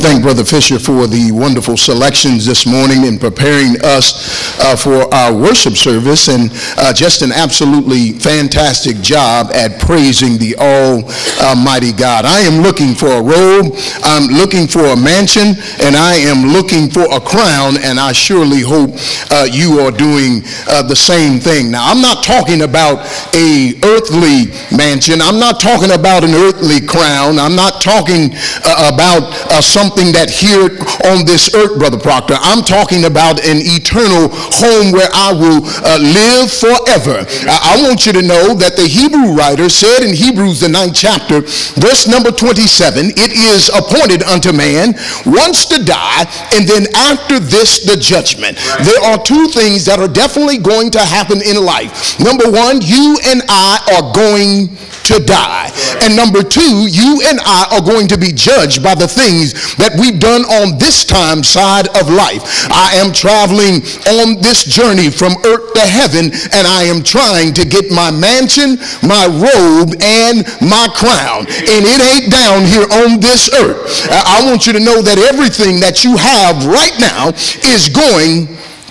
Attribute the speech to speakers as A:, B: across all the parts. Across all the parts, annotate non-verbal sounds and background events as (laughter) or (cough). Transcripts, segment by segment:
A: to thank Brother Fisher for the wonderful selections this morning in preparing us uh, for our worship service and uh, just an absolutely fantastic job at praising the Almighty God. I am looking for a robe, I'm looking for a mansion, and I am looking for a crown, and I surely hope uh, you are doing uh, the same thing. Now, I'm not talking about a earthly mansion. I'm not talking about an earthly crown. I'm not talking uh, about uh, something that here on this earth, Brother Proctor. I'm talking about an eternal home where I will uh, live forever. I, I want you to know that the Hebrew writer said in Hebrews, the ninth chapter, verse number 27, it is appointed unto man once to die, and then after this, the judgment. Right. There are two things that are definitely going to happen in life. Number one, you and I are going to die. And number two, you and I are going to be judged by the things that we've done on this time side of life. I am traveling on this journey from earth to heaven, and I am trying to get my mansion, my robe, and my crown. And it ain't down here on this earth. I want you to know that everything that you have right now is going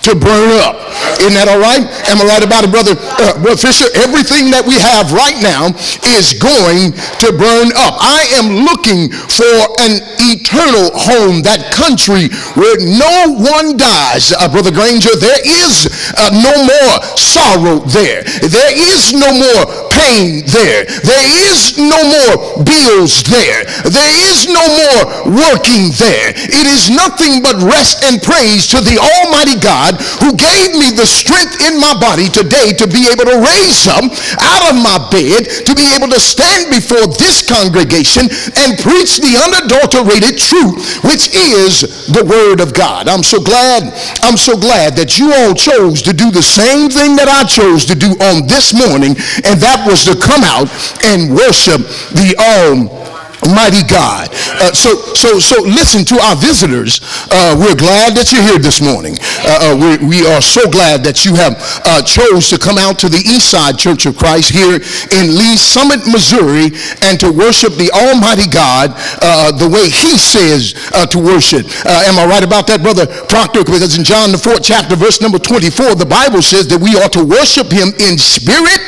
A: to burn up. Isn't that all right? Am I right about it, brother, uh, Fisher? Everything that we have right now is going to burn up. I am looking for an eternal home, that country where no one dies. Uh, brother Granger, there is uh, no more sorrow there. There is no more there. There is no more bills there. There is no more working there. It is nothing but rest and praise to the Almighty God who gave me the strength in my body today to be able to raise up out of my bed, to be able to stand before this congregation and preach the unadulterated truth, which is the Word of God. I'm so glad, I'm so glad that you all chose to do the same thing that I chose to do on this morning, and that was to come out and worship the Almighty mighty God. Uh, so, so, so listen to our visitors. Uh, we're glad that you're here this morning. Uh, uh we are so glad that you have uh, chose to come out to the Eastside Church of Christ here in Lee Summit, Missouri, and to worship the Almighty God uh, the way He says to worship. am I right about that, Brother Proctor? Because in John the fourth chapter, verse number 24, the Bible says that we ought to worship Him in spirit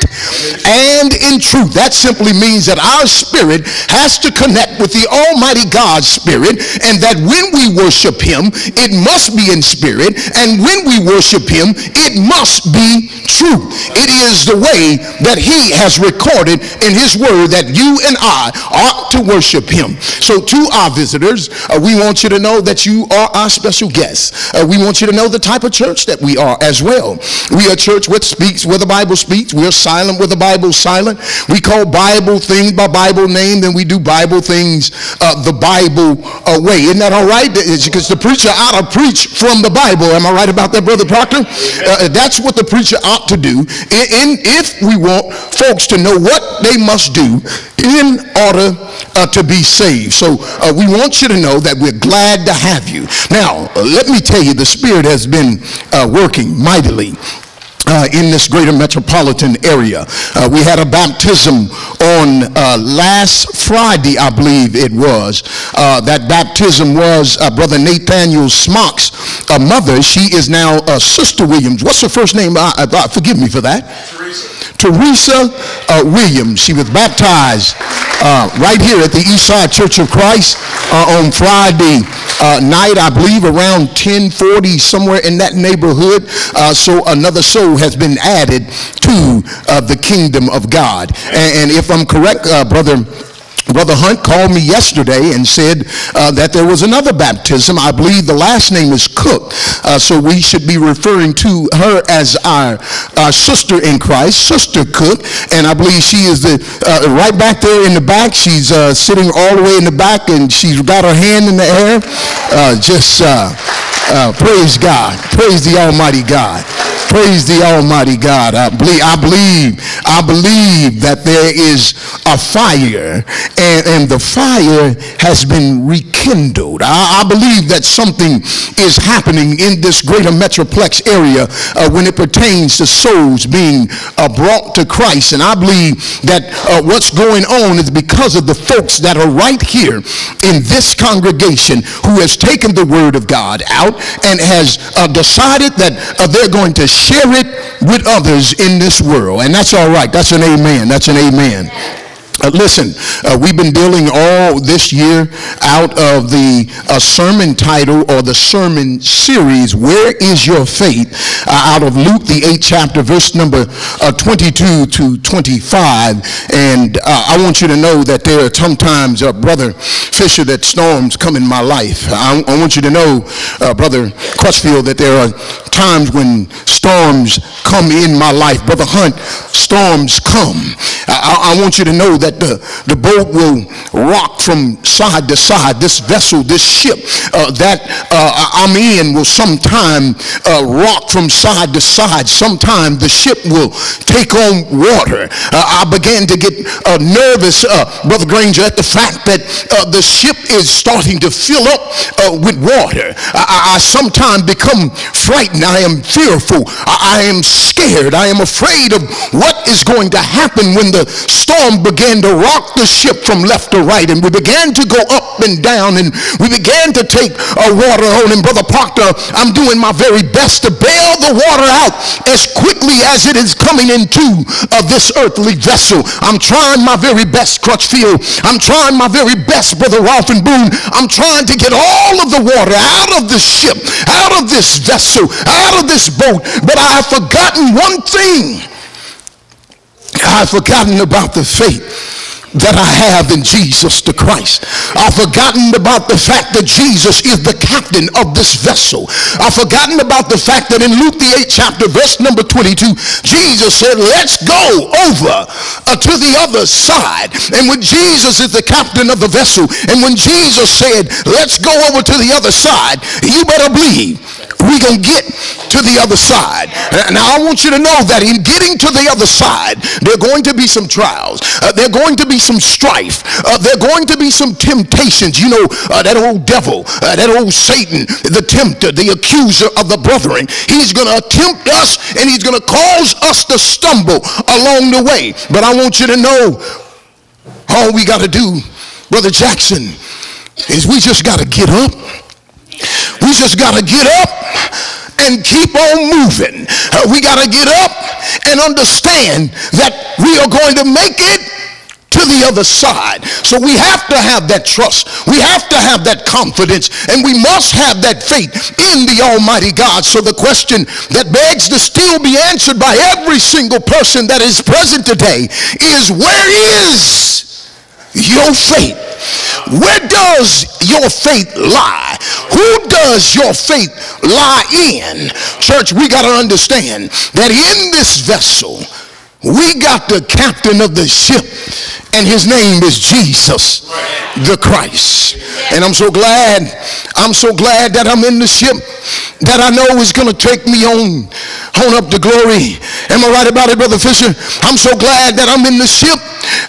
A: and in truth. That simply means that our spirit has to connect with the Almighty God's Spirit, and that when we worship Him, it must be in spirit, and when we worship Him, it must be true. It is the way that He has recorded in His Word that you and I ought to worship Him. So, to our visitors, uh, we want you to know that you are our special guests. Uh, we want you to know the type of church that we are as well. We are a church which speaks where the Bible speaks. We're silent where the Bible's silent. We call Bible things by Bible name, then we do Bible Bible things uh, the Bible way. Isn't that all right? Because the preacher ought to preach from the Bible. Am I right about that, Brother Proctor? Uh, that's what the preacher ought to do. In, if we want folks to know what they must do in order uh, to be saved. So uh, we want you to know that we're glad to have you. Now, let me tell you, the Spirit has been uh, working mightily uh, in this greater metropolitan area. Uh, we had a baptism on uh, last Friday, I believe it was. Uh, that baptism was uh, Brother Nathaniel Smock's uh, mother. She is now Sister Williams. What's her first name? i forgive me for that. Teresa. Teresa Williams. She was baptized right here at the Eastside Church of Christ on Friday night, I believe around 1040, somewhere in that neighborhood. so another soul has been added to uh, the kingdom of God. And, and if I'm correct, uh, brother Brother Hunt called me yesterday and said uh, that there was another baptism. I believe the last name is Cook. Uh, so we should be referring to her as our, our sister in Christ, Sister Cook. And I believe she is the uh, right back there in the back. She's uh, sitting all the way in the back and she's got her hand in the air. Uh, just uh, praise God. Praise the Almighty God. Praise the Almighty God. I believe, I believe, I believe that there is a fire and, and the fire has been rekindled. I, I believe that something is happening in this greater metroplex area uh, when it pertains to souls being uh, brought to Christ. And I believe that uh, what's going on is because of the folks that are right here in this congregation who has taken the word of God out and has uh, decided that uh, they're going to share it with others in this world. And that's all right. That's an amen. That's an amen. Uh, listen, uh, we've been dealing all this year out of the uh, sermon title or the sermon series, Where is Your Faith? Uh, out of Luke, the 8th chapter, verse number uh, 22 to 25. And uh, I want you to know that there are sometimes, Brother Fisher, that storms come in my life. I, I want you to know, Brother Crutchfield, that there are times when storms come in my life. Brother Hunt, storms come. I, I want you to know that the, the boat will rock from side to side. This vessel, this ship uh, that uh, I'm in will sometime uh, rock from side to side. Sometime the ship will take on water. Uh, I began to get uh, nervous, uh, Brother Granger, at the fact that the ship is starting to fill up with water. I, I sometimes become frightened. I am fearful. I, I am scared. I am afraid of what is going to happen when the storm begins to rock the ship from left to right and we began to go up and down and we began to take a water on. And brother Proctor I'm doing my very best to bail the water out as quickly as it is coming into uh, this earthly vessel. I'm trying my very best Crutchfield. I'm trying my very best brother Ralph and Boone. I'm trying to get all of the water out of the ship out of this vessel out of this boat. But I have forgotten one thing I've forgotten about the faith that I have in Jesus the Christ. I've forgotten about the fact that Jesus is the captain of this vessel. I've forgotten about the fact that in Luke the 8th chapter verse number 22 Jesus said let's go over uh, to the other side and when Jesus is the captain of the vessel and when Jesus said let's go over to the other side you better believe we can get to the other side. Now, I want you to know that in getting to the other side, there are going to be some trials. Uh, there are going to be some strife. Uh, there are going to be some temptations. You know, uh, that old devil, uh, that old Satan, the tempter, the accuser of the brethren, he's going to tempt us and he's going to cause us to stumble along the way. But I want you to know all we got to do, Brother Jackson, is we just got to get up we just got to get up and keep on moving. Uh, we got to get up and understand that we are going to make it to the other side. So we have to have that trust. We have to have that confidence and we must have that faith in the Almighty God. So the question that begs to still be answered by every single person that is present today is where is your faith? Where does your faith lie? Who does your faith lie in? Church, we got to understand that in this vessel, we got the captain of the ship and his name is Jesus the Christ. And I'm so glad, I'm so glad that I'm in the ship that I know is going to take me on, on up to glory. Am I right about it, Brother Fisher? I'm so glad that I'm in the ship,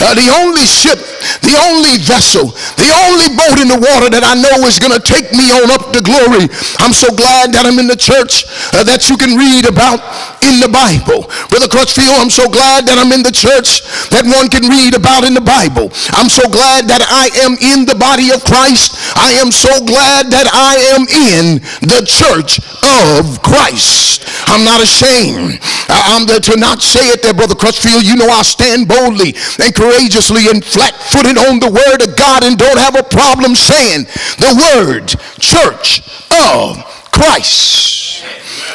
A: uh, the only ship, the only vessel, the only boat in the water that I know is going to take me on up to glory. I'm so glad that I'm in the church uh, that you can read about in the Bible. Brother Crutchfield, I'm so glad that I'm in the church that one can read about in in the Bible. I'm so glad that I am in the body of Christ. I am so glad that I am in the church of Christ. I'm not ashamed. I'm there to not say it there, Brother Crutchfield. You know I stand boldly and courageously and flat-footed on the word of God and don't have a problem saying the word church of Christ.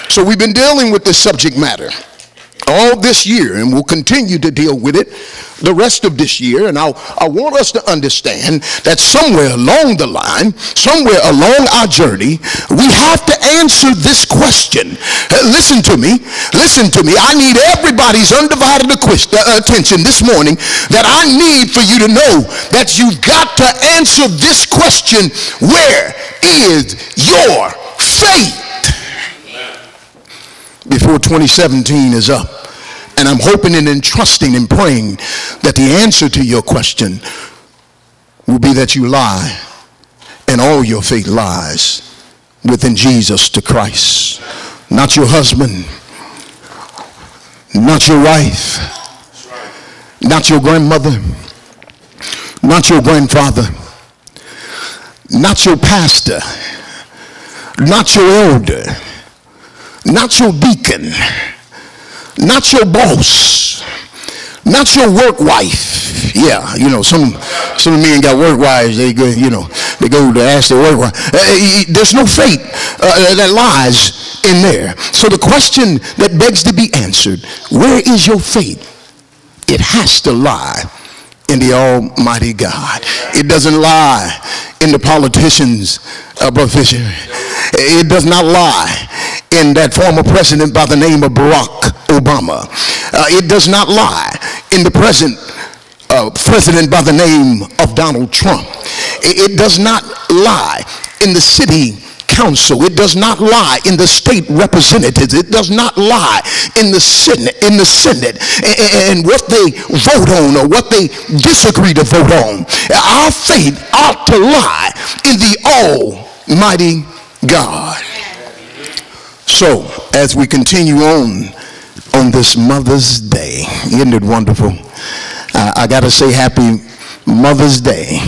A: So we've been dealing with this subject matter all this year and we'll continue to deal with it the rest of this year. And I, I want us to understand that somewhere along the line, somewhere along our journey, we have to answer this question. Uh, listen to me. Listen to me. I need everybody's undivided uh, attention this morning that I need for you to know that you've got to answer this question. Where is your faith? before 2017 is up. And I'm hoping and entrusting and praying that the answer to your question will be that you lie and all your faith lies within Jesus to Christ. Not your husband, not your wife, not your grandmother, not your grandfather, not your pastor, not your elder, not your deacon, not your boss, not your work wife. Yeah, you know, some some men got work wives. They go, you know, they go to ask their work wife. Uh, there's no fate uh, that lies in there. So the question that begs to be answered: Where is your fate? It has to lie in the Almighty God. It doesn't lie in the politicians, uh. It does not lie in that former president by the name of Barack Obama. Uh, it does not lie in the present uh, president by the name of Donald Trump. It, it does not lie in the city council. It does not lie in the state representatives. It does not lie in the Senate, in the Senate and, and what they vote on or what they disagree to vote on. Our faith ought to lie in the Almighty God. So, as we continue on on this Mother's Day, isn't it wonderful? Uh, I got to say happy Mother's Day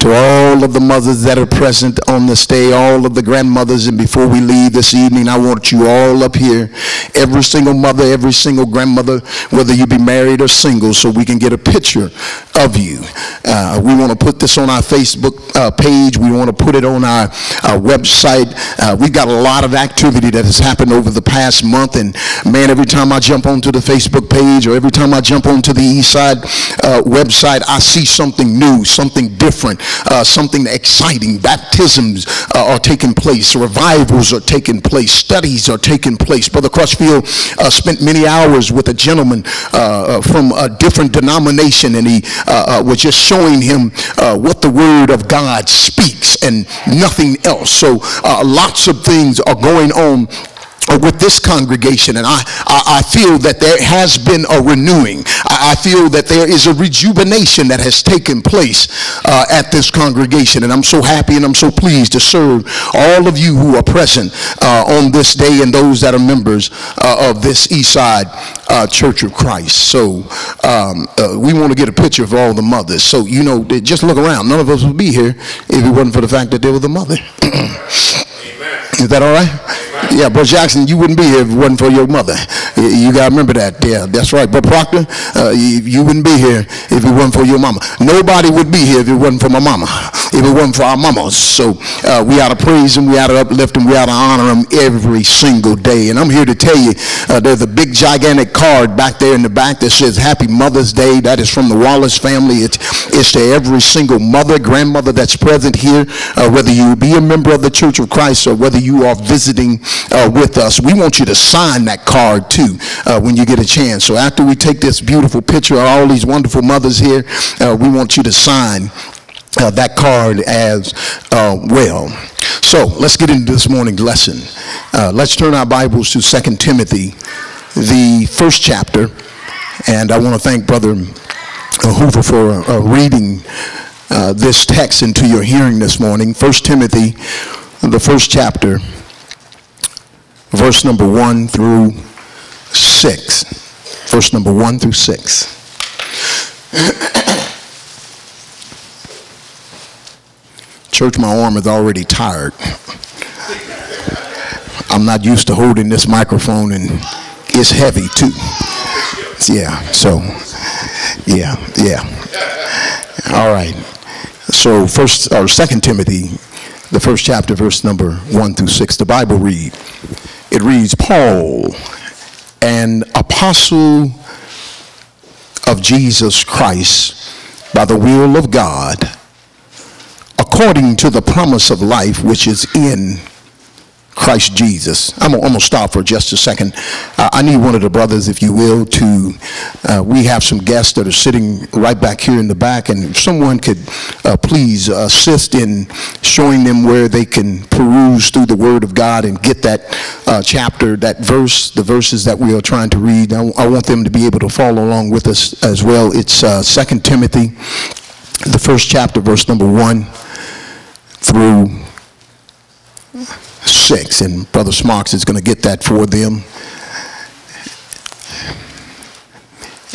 A: to all of the mothers that are present on this day, all of the grandmothers. And before we leave this evening, I want you all up here, every single mother, every single grandmother, whether you be married or single, so we can get a picture of you. Uh, we want to put this on our Facebook uh, page. We want to put it on our, our website. Uh, we've got a lot of activity that has happened over the past month. And man, every time I jump onto the Facebook page or every time I jump onto the Eastside uh, website, I see something new, something different uh, something exciting. Baptisms uh, are taking place, revivals are taking place, studies are taking place. Brother Crutchfield uh, spent many hours with a gentleman uh, uh, from a different denomination, and he uh, was just showing him what the Word of God speaks and nothing else. So lots of things are going on with this congregation and I, I, I, feel that there has been a renewing. I, I, feel that there is a rejuvenation that has taken place uh, at this congregation. And I'm so happy and I'm so pleased to serve all of you who are present uh, on this day and those that are members uh, of this Eastside uh, Church of Christ. So um, uh, we want to get a picture of all the mothers. So you know just look around. None of us would be here if it wasn't for the fact that they were the mother. (clears throat) Is that all right yeah, but Jackson, you wouldn't be here if it wasn't for your mother. You got to remember that. Yeah, that's right. But Proctor, uh, you, you, wouldn't be here if it wasn't for your mama. Nobody would be here if it wasn't for my mama, if it wasn't for our mamas. So uh, we ought to praise them, we ought to uplift them, we ought to honor them every single day. And I'm here to tell you, uh, there's a big gigantic card back there in the back that says Happy Mother's Day. That is from the Wallace family. It's, it's to every single mother, grandmother that's present here, uh, whether you be a member of the Church of Christ or whether you are visiting uh, with us. We want you to sign that card too uh, when you get a chance. So after we take this beautiful picture of all these wonderful mothers here, uh, we want you to sign uh, that card as uh, well. So let's get into this morning's lesson. Uh, let's turn our Bibles to 2 Timothy, the first chapter. And I want to thank Brother Hoover for reading this text into your hearing this morning. 1 Timothy, the first chapter verse number 1 through 6. Verse number 1 through 6. (clears throat) Church, my arm is already tired. I'm not used to holding this microphone and it's heavy too. Yeah, so, yeah, yeah. All right. So first or second Timothy, the first chapter, verse number one through six, the Bible read, it reads, Paul, an apostle of Jesus Christ by the will of God, according to the promise of life which is in Christ Jesus. I'm, going to stop for just a second. Uh, I need one of the brothers, if you will, to, uh, we have some guests that are sitting right back here in the back, and if someone could uh, please assist in showing them where they can peruse through the Word of God and get that uh, chapter, that verse, the verses that we are trying to read. I, I, want them to be able to follow along with us as well. It's uh, 2 Timothy, the first chapter, verse number 1 through 6, and Brother Smarks is going to get that for them.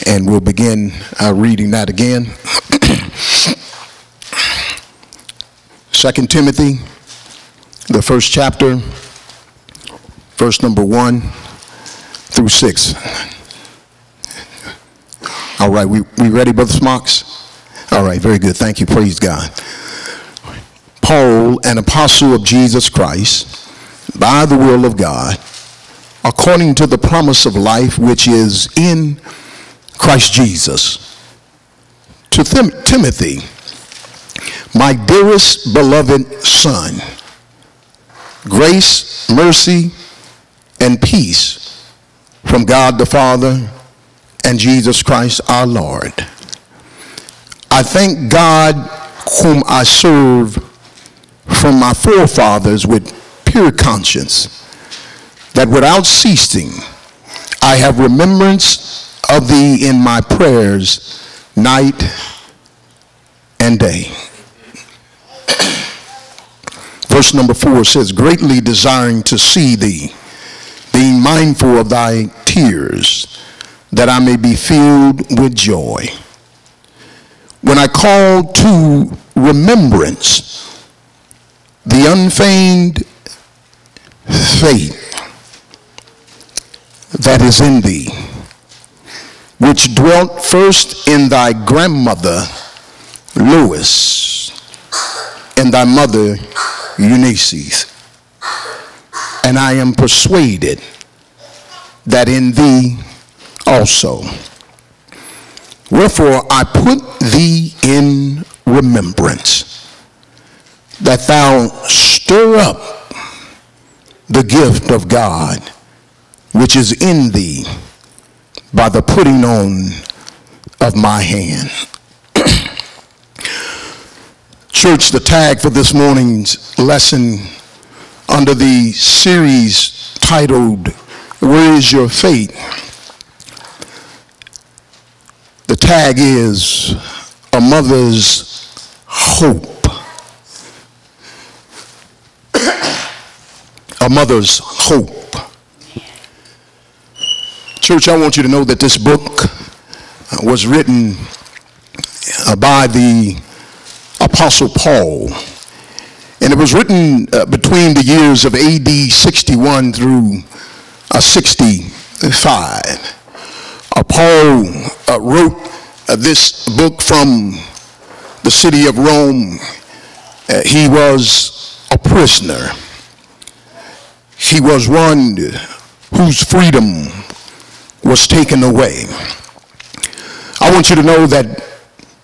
A: And we'll begin uh, reading that again. (coughs) 2 Timothy, the first chapter, verse number 1 through 6. All right, we, we ready, Brother Smarks? All right, very good. Thank you. Praise God. Paul, an apostle of Jesus Christ, by the will of God, according to the promise of life which is in Christ Jesus. To Tim Timothy, my dearest beloved son, grace, mercy, and peace from God the Father and Jesus Christ our Lord. I thank God whom I serve from my forefathers with pure conscience, that without ceasing I have remembrance of thee in my prayers night and day. (clears throat) Verse number four says, Greatly desiring to see thee, being mindful of thy tears, that I may be filled with joy. When I call to remembrance the unfeigned faith that is in thee, which dwelt first in thy grandmother Lois and thy mother Eunice. And I am persuaded that in thee also. Wherefore I put thee in remembrance that thou stir up the gift of God which is in thee by the putting on of my hand. (clears throat) Church, the tag for this morning's lesson under the series titled, Where is Your Faith? The tag is A Mother's Hope. a mother's hope. Church, I want you to know that this book uh, was written uh, by the Apostle Paul. And it was written uh, between the years of AD 61 through uh, 65. Uh, Paul uh, this book from the city of Rome. he was a prisoner he was one whose freedom was taken away. I want you to know that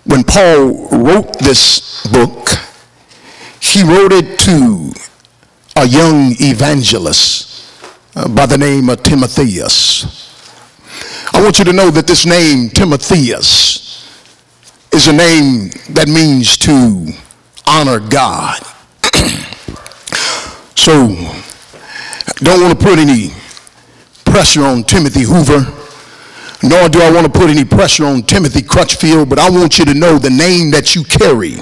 A: when Paul wrote this book, he wrote it to a young evangelist uh, by the name of Timotheus. I want you to know that this name, Timotheus, is a name that means to honor God. (clears throat) so don't want to put any pressure on Timothy Hoover, nor do I want to put any pressure on Timothy Crutchfield, but I want you to know the name that you carry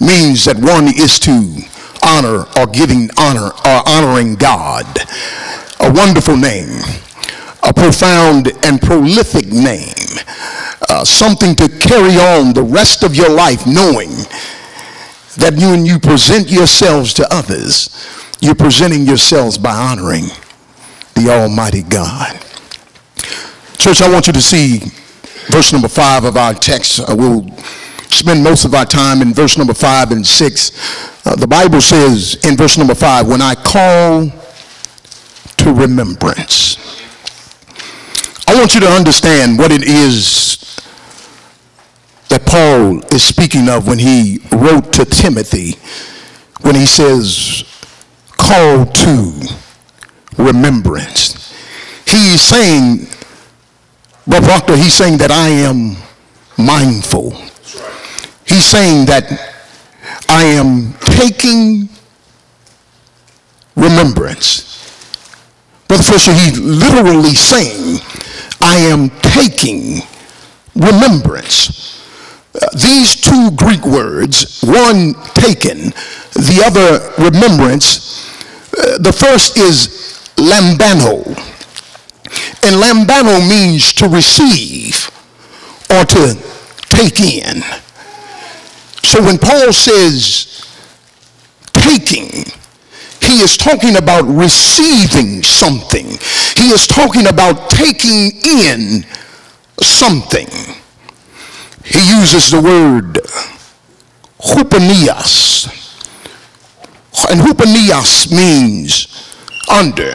A: means that one is to honor or giving honor or honoring God. A wonderful name, a profound and prolific name, uh, something to carry on the rest of your life knowing that and you present yourselves to others you're presenting yourselves by honoring the Almighty God. Church, I want you to see verse number five of our text. Uh, we'll spend most of our time in verse number five and six. Uh, the Bible says in verse number five, when I call to remembrance. I want you to understand what it is that Paul is speaking of when he wrote to Timothy, when he says, call to remembrance. He's saying, Brother Proctor, he's saying that I am mindful. He's saying that I am taking remembrance. Brother Fisher, he's literally saying, I am taking remembrance. Uh, these two Greek words, one taken, the other remembrance, uh, the first is lambano. And lambano means to receive or to take in. So when Paul says taking, he is talking about receiving something. He is talking about taking in something. He uses the word hupanias. And hupanias means under.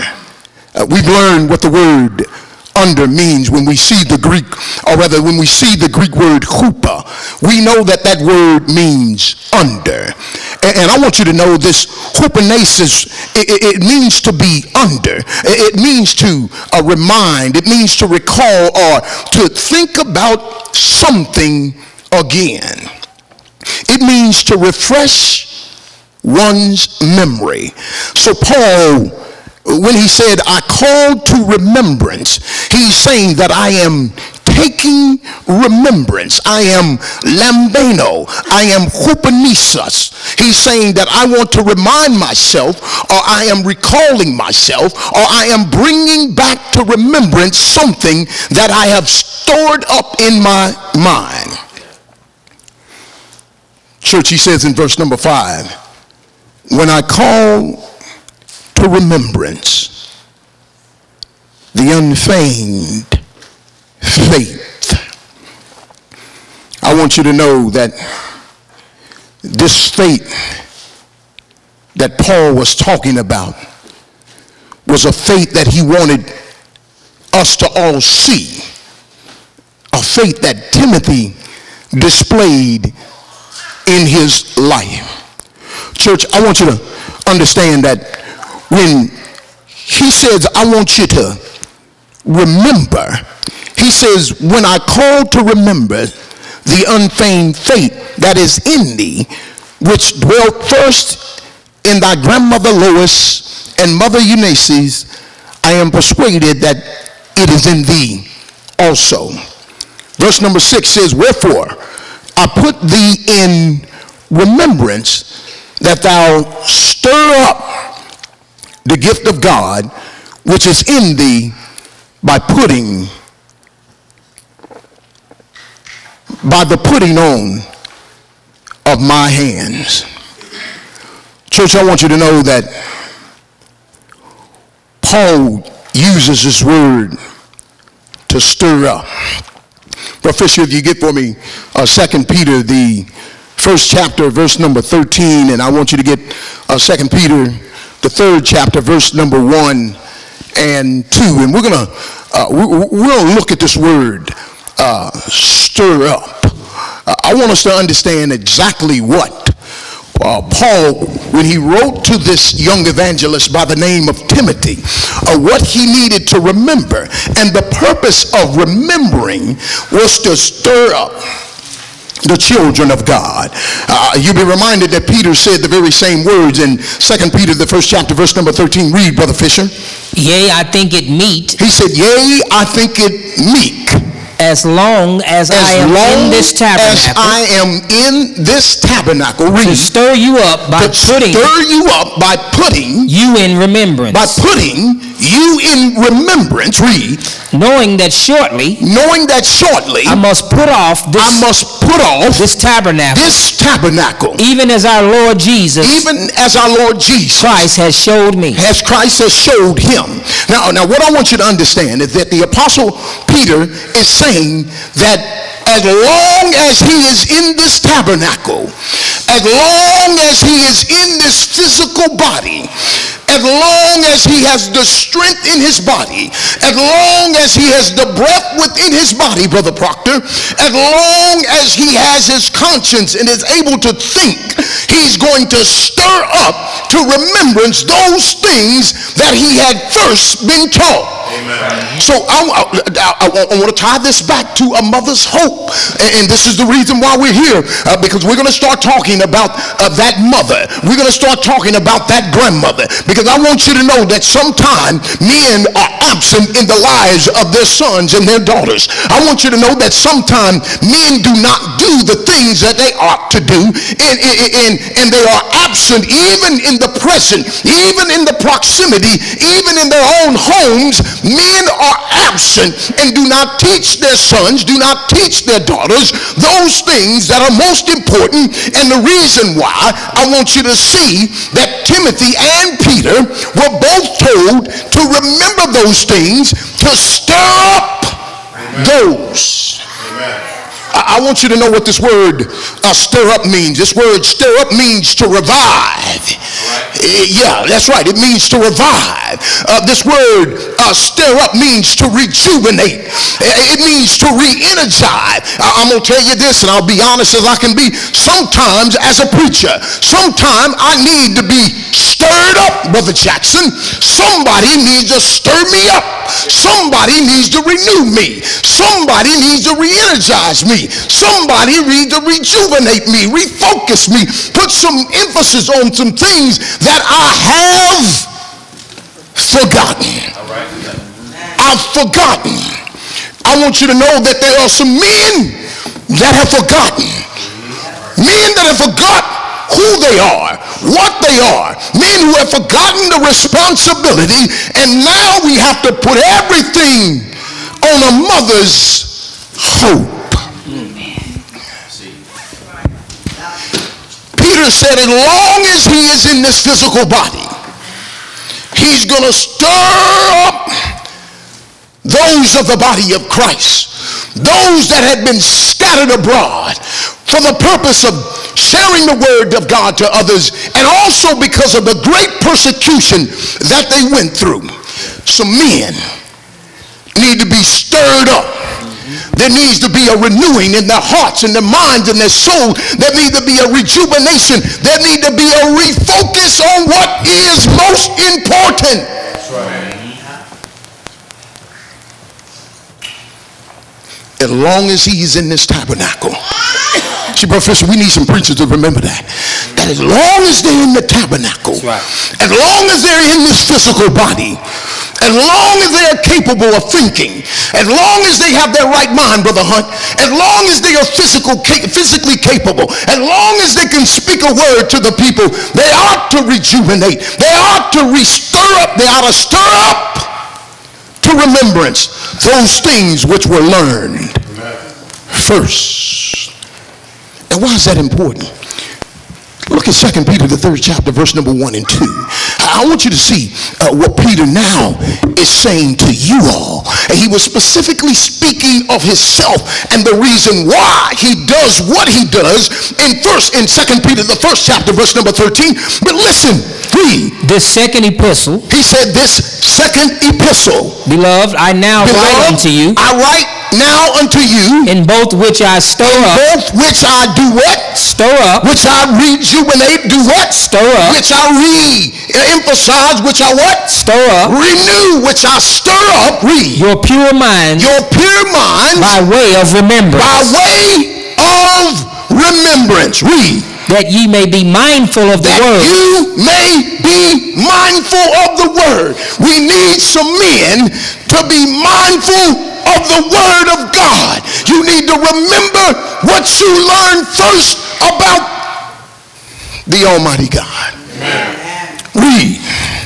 A: Uh, we've learned what the word under means when we see the Greek, or rather when we see the Greek word hupa, we know that that word means under. And, I want you to know this hupanesis, it, it, means to be under. It, it means to uh, remind, it means to recall or to think about something again. It means to refresh one's memory. So Paul when he said, I called to remembrance, he's saying that I am taking remembrance. I am lambano. I am hupanisas. He's saying that I want to remind myself or I am recalling myself or I am bringing back to remembrance something that I have stored up in my mind. Church, he says in verse number five, when I call to remembrance the unfeigned faith. I want you to know that this faith that Paul was talking about was a faith that he wanted us to all see. A faith that Timothy displayed in his life. Church, I want you to understand that when he says, I want you to remember, he says, when I call to remember the unfeigned faith that is in thee, which dwelt first in thy grandmother Lois and mother Eunice, I am persuaded that it is in thee also. Verse number six says, Wherefore I put thee in remembrance that thou stir up the gift of God which is in thee by putting by the putting on of my hands. Church, I want you to know that Paul uses this word to stir up. Professor, if you get for me uh, 2 Peter, the first chapter, verse number 13, and I want you to get uh, 2 Peter the third chapter, verse number one and two. And we're going to uh, we're going to look at this word, uh, stir up. I want us to understand exactly what uh, Paul, when he wrote to this young evangelist by the name of Timothy, uh, what he needed to remember. And the purpose of remembering was to stir up the children of God. Uh, you'll be reminded that Peter said the very same words in Second Peter, the first chapter, verse number 13. Read, Brother Fisher.
B: Yea, I think it meet.
A: He said, Yea, I think it meek
B: as long as, as I am in this tabernacle. As
A: I am in this tabernacle. Read,
B: to stir you up by putting.
A: Stir you up by putting.
B: You in remembrance.
A: By putting you in remembrance. Read.
B: Knowing that shortly.
A: Knowing that shortly.
B: I must put off this.
A: I must put off
B: this tabernacle.
A: This tabernacle.
B: Even as our Lord Jesus.
A: Even as our Lord Jesus.
B: Christ has showed me.
A: As Christ has showed him. Now, now what I want you to understand is that the apostle Peter is saying saying that as long as he is in this tabernacle, as long as he is in this physical body, as long as he has the strength in his body, as long as he has the breath within his body, Brother Proctor, as long as he has his conscience and is able to think, he's going to stir up to remembrance those things that he had first been taught. Amen. So I, I, I, I, want to tie this back to a mother's hope. And, and this is the reason why we're here, uh, because we're going to start talking about uh, that mother. We're going to start talking about that grandmother. Because I want you to know that sometimes men are absent in the lives of their sons and their daughters. I want you to know that sometimes men do not do the things that they ought to do. And, and, and they are absent even in the present, even in the proximity, even in their own homes men are absent and do not teach their sons, do not teach their daughters those things that are most important. And the reason why I want you to see that Timothy and Peter were both told to remember those things, to stir up those. I, want you to know what this word uh, stir up means. This word stir up means to revive. Uh, yeah, that's right. It means to revive. Uh, this word uh, stir up means to rejuvenate. It means to re-energize. I'm going to tell you this, and I'll be honest as I can be. Sometimes as a preacher, sometimes I need to be stirred up, Brother Jackson. Somebody needs to stir me up. Somebody needs to renew me. Somebody needs to re-energize me. Somebody need to rejuvenate me, refocus me, put some emphasis on some things that I have forgotten. I've forgotten. I want you to know that there are some men that have forgotten. Men that have forgotten who they are, what they are. Men who have forgotten the responsibility, and now we have to put everything on a mother's hope. Peter said, as long as he is in this physical body, he's going to stir up those of the body of Christ, those that had been scattered abroad for the purpose of sharing the word of God to others and also because of the great persecution that they went through. Some men need to be stirred up there needs to be a renewing in their hearts and their minds and their soul. There needs to be a rejuvenation. There needs to be a refocus on what is most important. As long as he's in this tabernacle. See, Professor, we need some preachers to remember that. That as long as they're in the tabernacle, right. as long as they're in this physical body, as long as they are capable of thinking, as long as they have their right mind, Brother Hunt, as long as they are physical, physically capable, as long as they can speak a word to the people, they ought to rejuvenate. They ought to restir up. They ought to stir up to remembrance those things which were learned first. And why is that important? Look at 2 Peter, the third chapter, verse number 1 and 2. I want you to see uh, what Peter now is saying to you all. And he was specifically speaking of himself and the reason why he does what he does in first in 2 Peter, the first chapter, verse number 13. But listen, read.
B: This second epistle.
A: He said this second epistle.
B: Beloved, I now Beloved, write unto you.
A: I write now unto you.
B: In both which I stir up.
A: both which I do what?
B: Stir up.
A: Which I rejuvenate. Do what?
B: Stir up.
A: Which I re-emphasize. Which I what?
B: Stir up.
A: Renew. Which I stir up. Read.
B: Your pure mind.
A: Your pure mind.
B: By way of remembrance.
A: By way of remembrance. Read
B: that ye may be mindful of the
A: that
B: word.
A: You may be mindful of the word. We need some men to be mindful of the Word of God. You need to remember what you learned first about the Almighty God. Amen. Read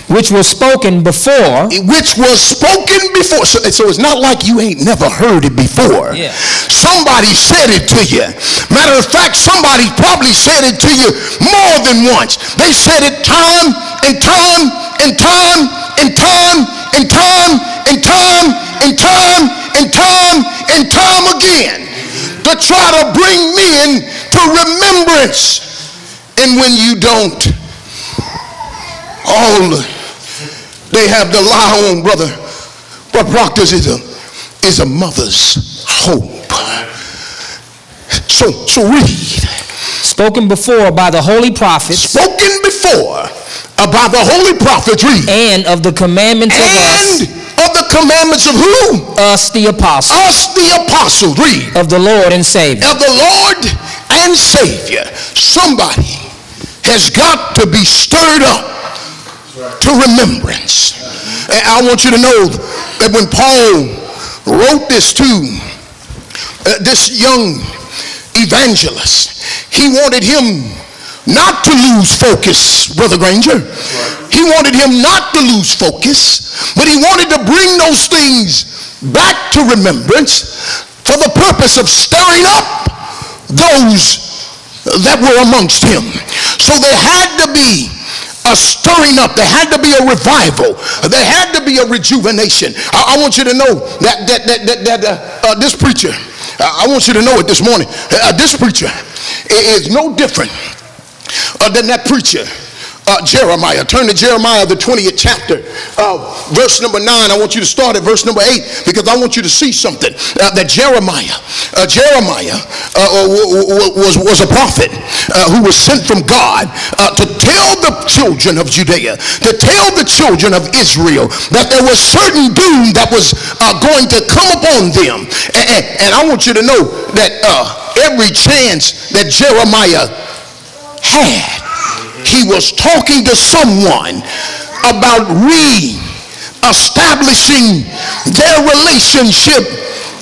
B: which was spoken before.
A: Which was spoken before. So, so, it's not like you ain't never heard it before. Yeah. Somebody said it to you. Matter of fact, somebody probably said it to you more than once. They said it time and time and time and time and time and time and time and time and time again to try to bring men to remembrance. And when you don't, all they have to lie on, brother. But Proctor's is a, is a mother's hope. So, so read.
B: Spoken before by the holy prophets.
A: Spoken before by the holy prophets. Read.
B: And of the commandments
A: and
B: of us.
A: of the commandments of who?
B: Us, the apostles.
A: Us, the apostles. Read.
B: Of the Lord and Savior.
A: Of the Lord and Savior. Somebody has got to be stirred up to remembrance. And I want you to know that when Paul wrote this to uh, this young evangelist, he wanted him not to lose focus, Brother Granger. He wanted him not to lose focus, but he wanted to bring those things back to remembrance for the purpose of stirring up those that were amongst him. So there had to be a stirring up. There had to be a revival. There had to be a rejuvenation. I, I want you to know that that that that, that uh, uh, this preacher. I want you to know it this morning. Uh, this preacher is no different uh, than that preacher uh, Jeremiah. Turn to Jeremiah, the 20th chapter, uh, verse number 9. I want you to start at verse number 8 because I want you to see something. Uh, that Jeremiah, uh, Jeremiah uh, was, was a prophet uh, who was sent from God to tell the children of Judea, to tell the children of Israel that there was certain doom that was going to come upon them. And, and, and, I want you to know that every chance that Jeremiah had, he was talking to someone about re-establishing their relationship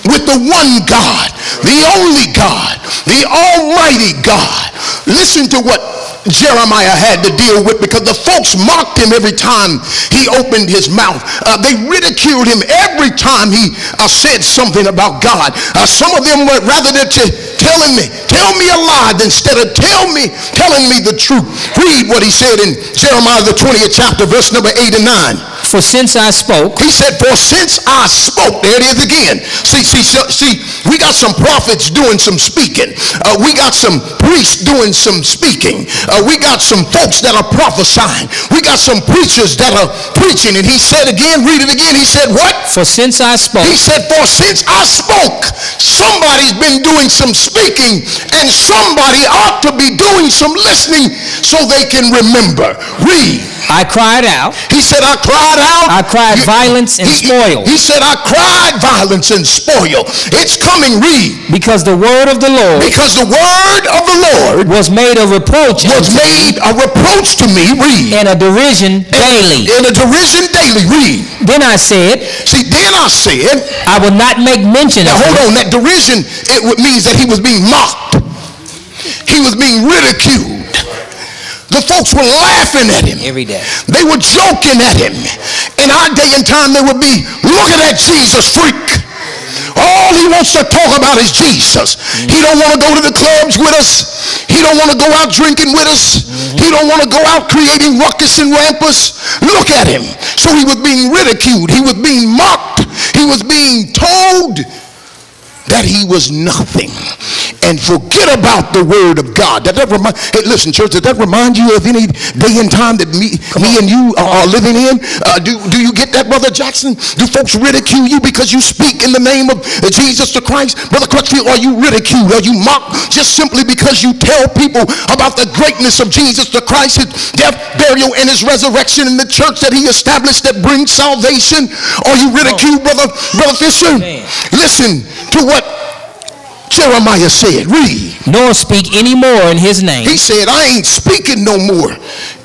A: with the one God, the only God, the almighty God. Listen to what Jeremiah had to deal with because the folks mocked him every time he opened his mouth. Uh, they ridiculed him every time he uh, said something about God. Uh, some of them were rather than telling me, tell me a lie instead of tell me, telling me the truth. Read what he said in Jeremiah the 20th chapter, verse number 8 and 9.
B: For since I spoke.
A: He said, for since I spoke. There it is again. See, see, see, we got some prophets doing some speaking. Uh, we got some priests doing some speaking. Uh, we got some folks that are prophesying. We got some preachers that are preaching. And he said again, read it again. He said, what?
B: For since I spoke.
A: He said, for since I spoke, somebody's been doing some speaking and somebody ought to be doing some listening so they can remember. Read.
B: I cried out.
A: He said, I cried out.
B: I cried you, violence and
A: he,
B: spoil.
A: He said, I cried violence and spoil. It's coming, read.
B: Because the word of the Lord.
A: Because the word of the Lord
B: was made a reproach.
A: Was made a reproach to me, read.
B: And a derision daily.
A: And a derision daily, read.
B: Then I said.
A: See, then I said.
B: I will not make mention
A: now,
B: of
A: hold on. That derision, it means that he was being mocked. He was being ridiculed. The folks were laughing at him.
B: Every day.
A: They were joking at him. In our day and time, they would be looking at Jesus freak. All he wants to talk about is Jesus. Mm-hmm. He don't want to go to the clubs with us. He don't want to go out drinking with us. Mm-hmm. He don't want to go out creating ruckus and rampus. Look at him. So he was being ridiculed. He was being mocked. He was being told that he was nothing and forget about the word of God. That that remind, hey, listen, church, does that remind you of any day and time that me, me and you are living in? Uh, do, do you get that, Brother Jackson? Do folks ridicule you because you speak in the name of Jesus the Christ? Brother Crutchfield, are you ridiculed? Are you mocked just simply because you tell people about the greatness of Jesus the Christ, his death, burial, and his resurrection in the church that he established that brings salvation? Are you ridiculed, Brother, Brother Fisher? Listen to what Jeremiah said, read.
B: Nor speak any more in his name.
A: He said, I ain't speaking no more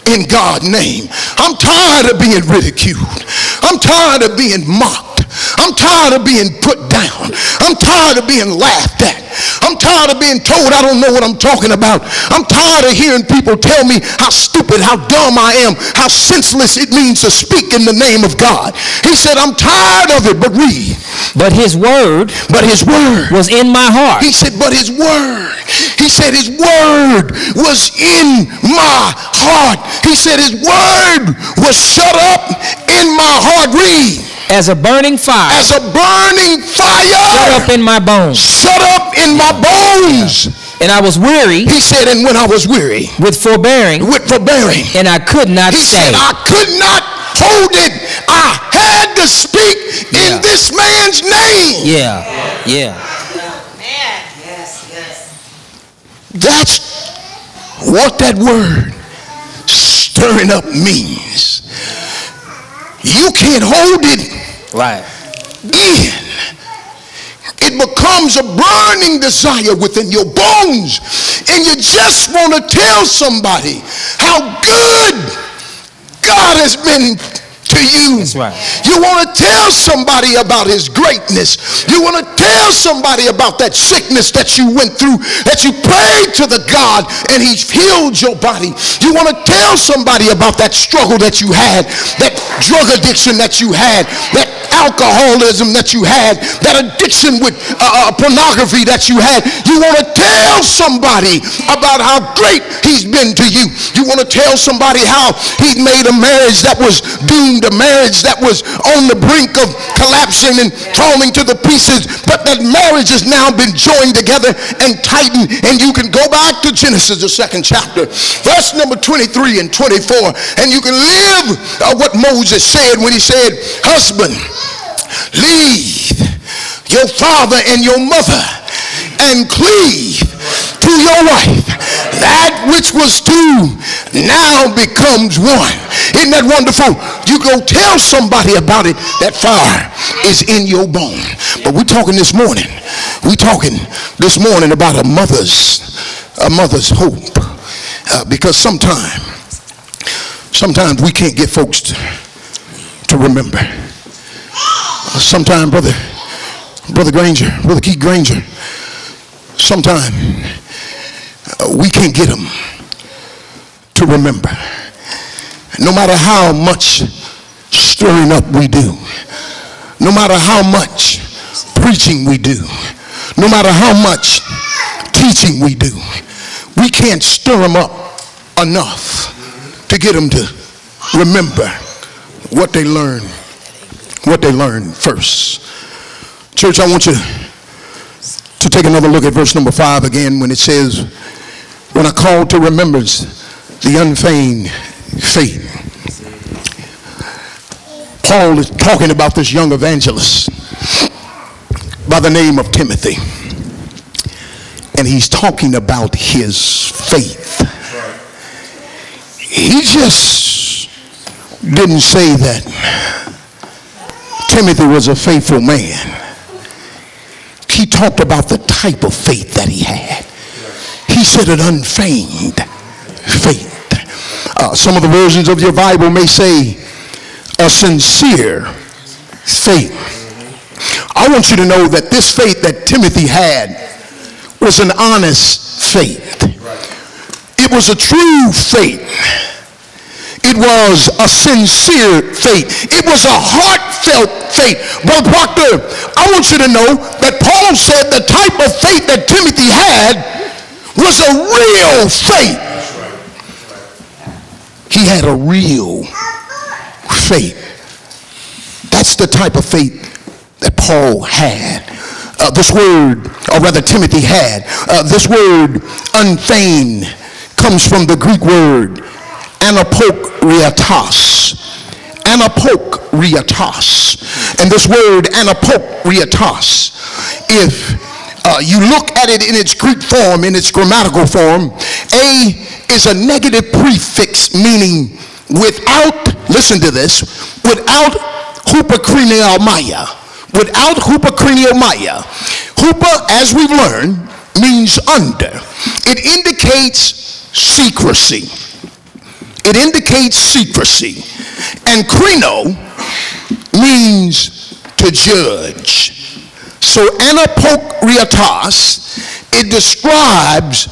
A: in God's name. I'm tired of being ridiculed. I'm tired of being mocked. I'm tired of being put down. I'm tired of being laughed at. I'm tired of being told I don't know what I'm talking about. I'm tired of hearing people tell me how stupid, how dumb I am, how senseless it means to speak in the name of God. He said, I'm tired of it, but read.
B: But his word,
A: but his word
B: was in my heart.
A: He said, but his word. He said his word was in my heart. He said his word was shut up in my heart. Read.
B: As a burning fire.
A: As a burning fire.
B: Shut up in my bones.
A: Shut up in my bones.
B: And I was weary.
A: He said, and when I was weary.
B: With forbearing.
A: With forbearing.
B: And I could not
A: he
B: say.
A: Said, I could not hold it. I had to speak yeah. in this man's name.
B: Yeah, yeah.
C: Yes, yes.
A: That's what that word stirring up means. You can't hold it
B: right
A: in. It becomes a burning desire within your bones. And you just want to tell somebody how good God has been to you.
B: That's right.
A: You want to tell somebody about his greatness. You want to tell somebody about that sickness that you went through, that you prayed to the God and he healed your body. You want to tell somebody about that struggle that you had, that drug addiction that you had, that alcoholism that you had, that addiction with uh, uh, pornography that you had. You want to tell somebody about how great he's been to you. You want to tell somebody how he made a marriage that was doomed, a marriage that was on the brink of collapsing and falling to the pieces, but that marriage has now been joined together and tightened. And you can go back to Genesis, the second chapter, verse number 23 and 24, and you can live uh, what Moses said when he said, Husband, leave your father and your mother and cleave to your wife. That which was two now becomes one. Isn't that wonderful? You go tell somebody about it. That fire is in your bone. But we're talking this morning. We're talking this morning about a mother's a mother's hope. Uh, because sometimes sometimes we can't get folks to, to remember. Sometime, brother, brother Granger, brother Keith Granger, sometime uh, we can't get them to remember. No matter how much stirring up we do, no matter how much preaching we do, no matter how much teaching we do, we can't stir them up enough to get them to remember what they learned what they learned first. Church, I want you to take another look at verse number five again when it says, When I call to remembrance the unfeigned faith. Paul is talking about this young evangelist by the name of Timothy. And he's talking about his faith. He just didn't say that Timothy was a faithful man. He talked about the type of faith that he had. He said an unfeigned faith. Uh, some of the versions of your Bible may say a sincere faith. I want you to know that this faith that Timothy had was an honest faith. It was a true faith it was a sincere faith. It was a heartfelt faith. But Proctor, I want you to know that Paul said the type of faith that Timothy had was a real faith. He had a real faith. That's the type of faith that Paul had. Uh, this word, or rather Timothy had, uh, this word unfeigned comes from the Greek word anapokriatos. Anapokriatos. And this word anapokriatos, if uh, you look at it in its Greek form, in its grammatical form, a is a negative prefix meaning without, listen to this, without hupokriniomaya. Without hupokriniomaya. Hupa, as we've learned, means under. It indicates secrecy. It indicates secrecy. And krino means to judge. So anapokriatos, it describes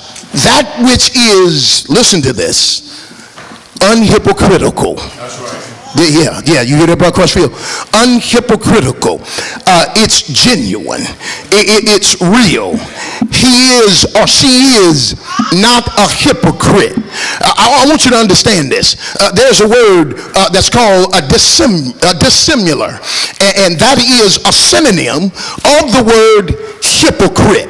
A: that which is, listen to this, unhypocritical. That's right. Yeah, yeah, you hear that, Brother Crutchfield? Unhypocritical. Uh, it's genuine. It, it, it's real. He is or she is not a hypocrite. Uh, I, I, want you to understand this. Uh, there's a word uh, that's called a, dissim, a dissimilar, and, and that is a synonym of the word hypocrite.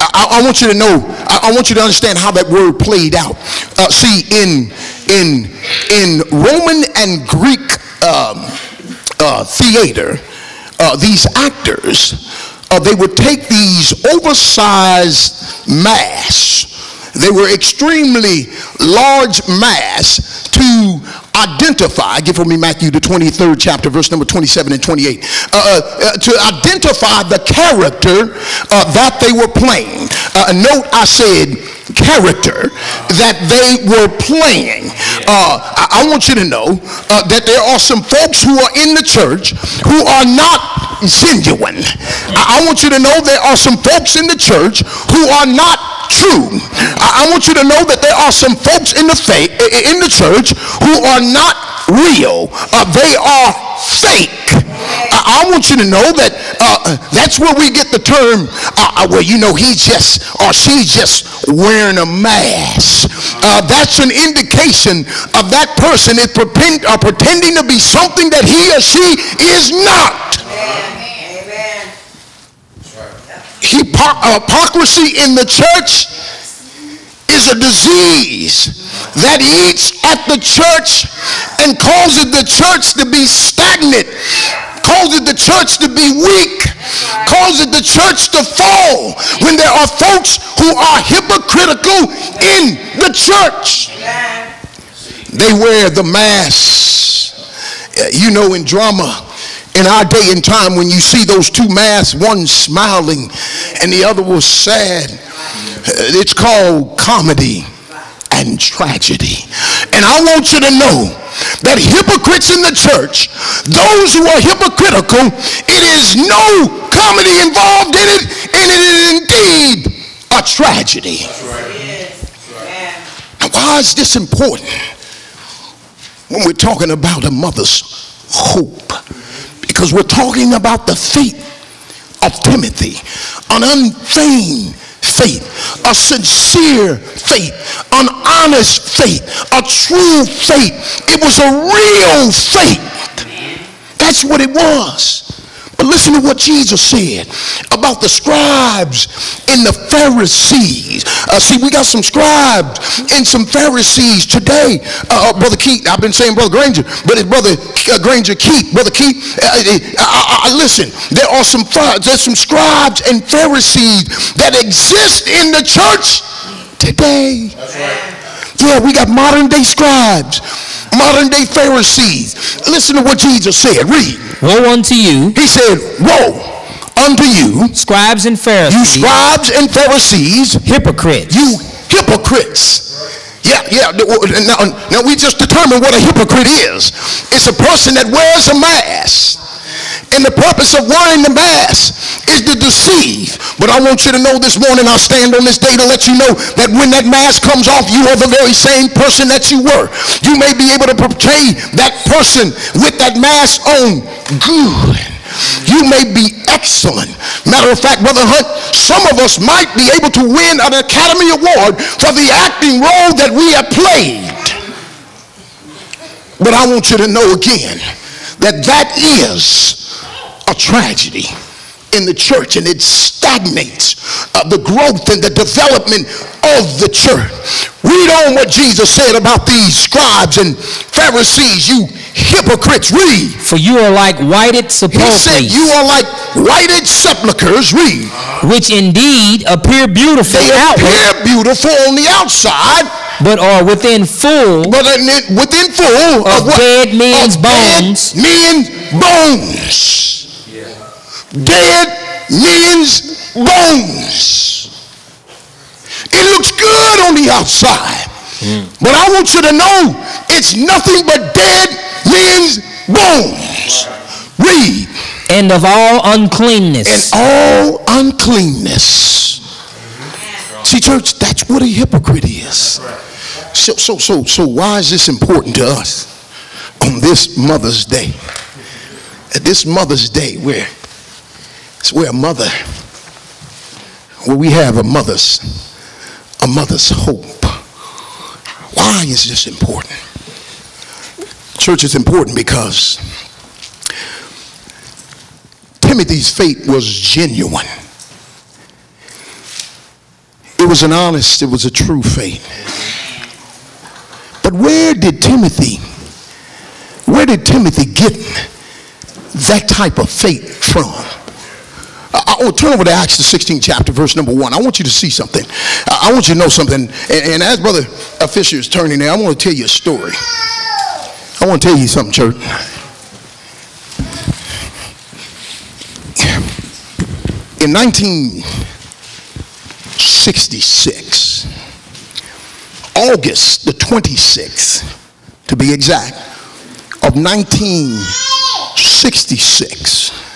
A: I, I, want you to know, I, I, want you to understand how that word played out. Uh, see, in in in Roman and Greek um, uh, theater, uh, these actors, uh, they would take these oversized masks. They were extremely large masks to identify, give for me Matthew the 23rd chapter, verse number 27 and 28, uh, uh, uh, to identify the character uh, that they were playing. Uh, note I said character that they were playing. Uh, I, I, want you to know that there are some folks who are in the church who are not genuine. I, I want you to know there are some folks in the church who are not true. I, I want you to know that there are some folks in the faith, in the church who are not real. Uh, they are fake. I, I, want you to know that uh, that's where we get the term, uh, uh well, you know, he just or she's just wearing a mask. Uh, that's an indication of that person is pretend, uh, pretending to be something that he or she is not. Amen. hypocrisy in the church is a disease that eats at the church and causes the church to be stagnant, causes the church to be weak, causes the church to fall when there are folks who are hypocritical in the church. They wear the mask. Uh, you know, in drama, in our day and time when you see those two masks, one smiling and the other was sad, uh, it's called comedy and tragedy. And I want you to know that hypocrites in the church, those who are hypocritical, it is no comedy involved in it, and it is indeed a tragedy. Now, why is this important when we're talking about a mother's hope? because we're talking about the faith of Timothy, an unfeigned faith, a sincere faith, an honest faith, a true faith. It was a real faith. That's what it was. But listen to what Jesus said about the scribes and the Pharisees. Uh, see, we got some scribes and some Pharisees today. Uh, uh Brother Keith, I've been saying Brother Granger, but it's Brother uh, Granger Keith. Brother Keith, uh, listen, there are some, there's some scribes and Pharisees that exist in the church today. Yeah, we got modern day scribes modern day Pharisees. Listen to what Jesus said. Read.
B: Woe unto you.
A: He said, Woe unto you.
B: Scribes and Pharisees.
A: You scribes and Pharisees.
B: Hypocrites.
A: You hypocrites. Yeah, yeah. Now, now we just determined what a hypocrite is. It's a person that wears a mask. And the purpose of wearing the mask is to deceive. But I want you to know this morning, I'll stand on this day to let you know that when that mask comes off, you are the very same person that you were. You may be able to portray that person with that mask on good. You may be excellent. Matter of fact, Brother Hunt, some of us might be able to win an Academy Award for the acting role that we have played. But I want you to know again that that is a tragedy in the church and it stagnates uh, the growth and the development of the church. Read on what Jesus said about these scribes and Pharisees, you hypocrites. Read.
B: For you are like whited sepulchres.
A: He said you are like whited sepulchres. Read.
B: Which indeed appear beautiful
A: They outward, appear beautiful on the outside.
B: But are within full.
A: But within full
B: of, of dead men's
A: of
B: bones.
A: Dead men's bones dead men's bones. It looks good on the outside. Mm. But I want you to know it's nothing but dead men's bones. Read.
B: And of all uncleanness.
A: And all uncleanness. See, church, that's what a hypocrite is. So, so, so, so why is this important to us on this Mother's Day? At this Mother's Day where it's where a mother, where we have a mother's, a mother's hope. Why is this important? Church is important because Timothy's faith was genuine. It was an honest, it was a true faith. But where did Timothy, where did Timothy get that type of faith from? I, I, oh, turn over to Acts the 16th chapter, verse number one. I want you to see something. I, I want you to know something. And, and as Brother Fisher is turning there, I want to tell you a story. I want to tell you something, church. In 1966, August the 26th, to be exact, of 1966,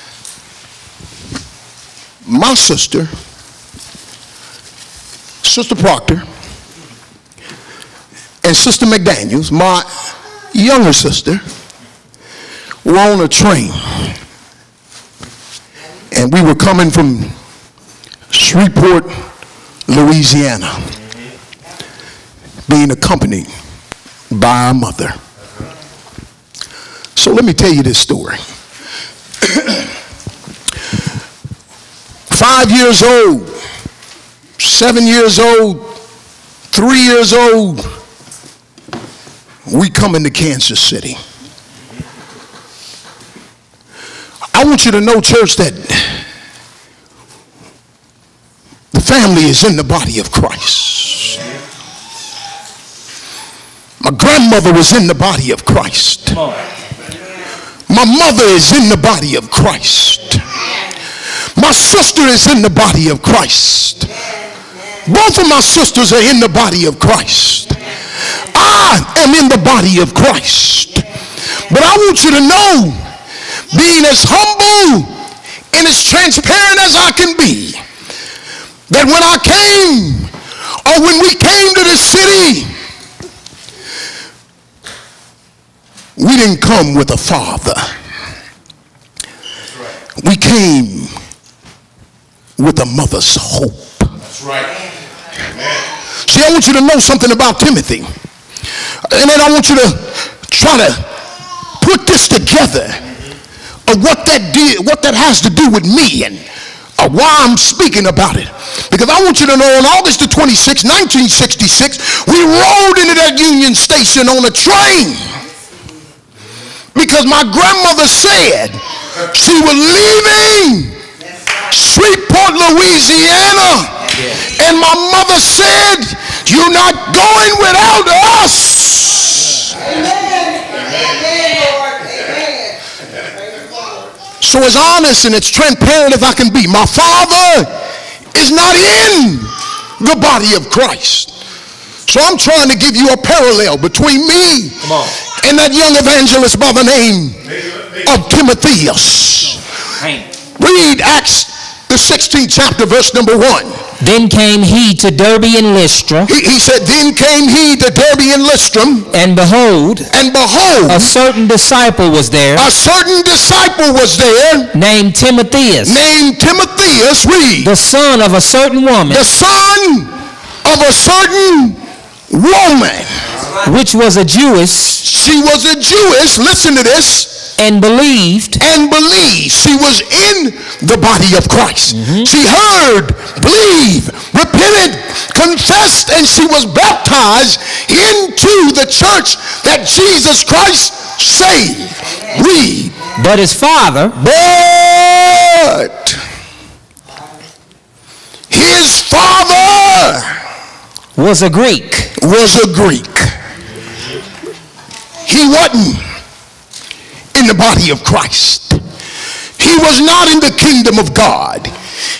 A: my sister, Sister Proctor, and Sister McDaniels, my younger sister, were on a train. And we were coming from Shreveport, Louisiana, being accompanied by our mother. So let me tell you this story. (clears throat) Five years old, seven years old, three years old, we come into Kansas City. I want you to know, church, that the family is in the body of Christ. My grandmother was in the body of Christ. My mother is in the body of Christ. My sister is in the body of Christ. Both of my sisters are in the body of Christ. I am in the body of Christ. But I want you to know, being as humble and as transparent as I can be, that when I came or when we came to the city, we didn't come with a father. We came with a mother's hope. That's right. See, I want you to know something about Timothy. And then I want you to try to put this together of what that did, what that has to do with me and uh, why I'm speaking about it. Because I want you to know on August the 26th, 1966, we rode into that Union Station on a train. Because my grandmother said she was leaving Shreveport, Louisiana. And my mother said, you're not going without us. So as honest and as transparent as I can be, my father is not in the body of Christ. So I'm trying to give you a parallel between me and that young evangelist by the name of Timotheus. Read Acts the 16th chapter, verse number 1.
B: Then came he to Derbe and Lystra.
A: He, he, said, Then came he to Derbe and Lystra.
B: And behold,
A: and behold,
B: a certain disciple was there.
A: A certain disciple was there.
B: Named Timotheus.
A: Named Timotheus, read.
B: The son of a certain woman.
A: The son of a certain woman.
B: Which was a Jewess.
A: She was a Jewess. Listen to this
B: and believed
A: and believed she was in the body of Christ. Mm-hmm. She heard, believed, repented, confessed, and she was baptized into the church that Jesus Christ saved. Read.
B: But his father,
A: but his father
B: was a Greek.
A: Was a Greek. He wasn't in the body of Christ. He was not in the kingdom of God.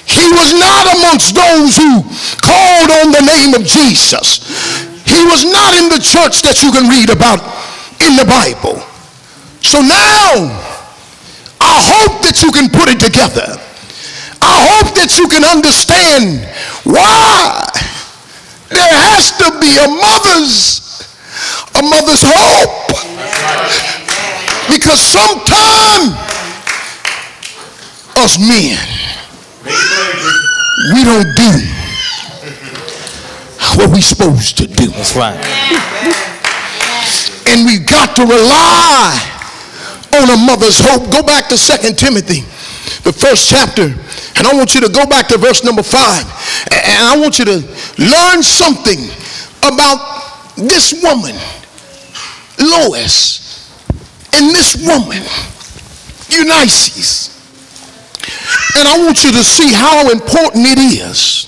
A: He was not amongst those who called on the name of Jesus. He was not in the church that you can read about in the Bible. So now, I hope that you can put it together. I hope that you can understand why there has to be a mother's a mother's hope because sometimes us men, we don't do what we supposed to do.
B: That's right.
A: And we've got to rely on a mother's hope. Go back to Second Timothy, the first chapter, and I want you to go back to verse number five. And I want you to learn something about this woman, Lois, and this woman, Eunice. And I want you to see how important it is.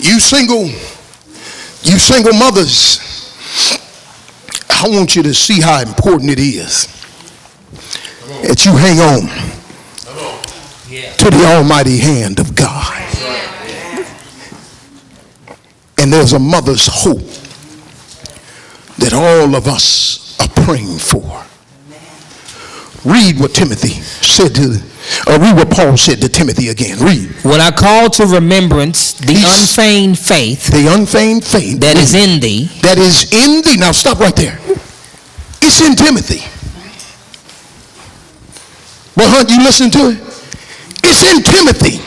A: You single, you single mothers, I want you to see how important it is that you hang on to the almighty hand of God. And there's a mother's hope that all of us are praying for. Read what Timothy said to, or read what Paul said to Timothy again. Read.
B: When I call to remembrance the He's, unfeigned faith,
A: the unfeigned faith
B: that is in thee,
A: that is in thee. Now stop right there. It's in Timothy. Well, Hunt, you listen to it? It's in Timothy.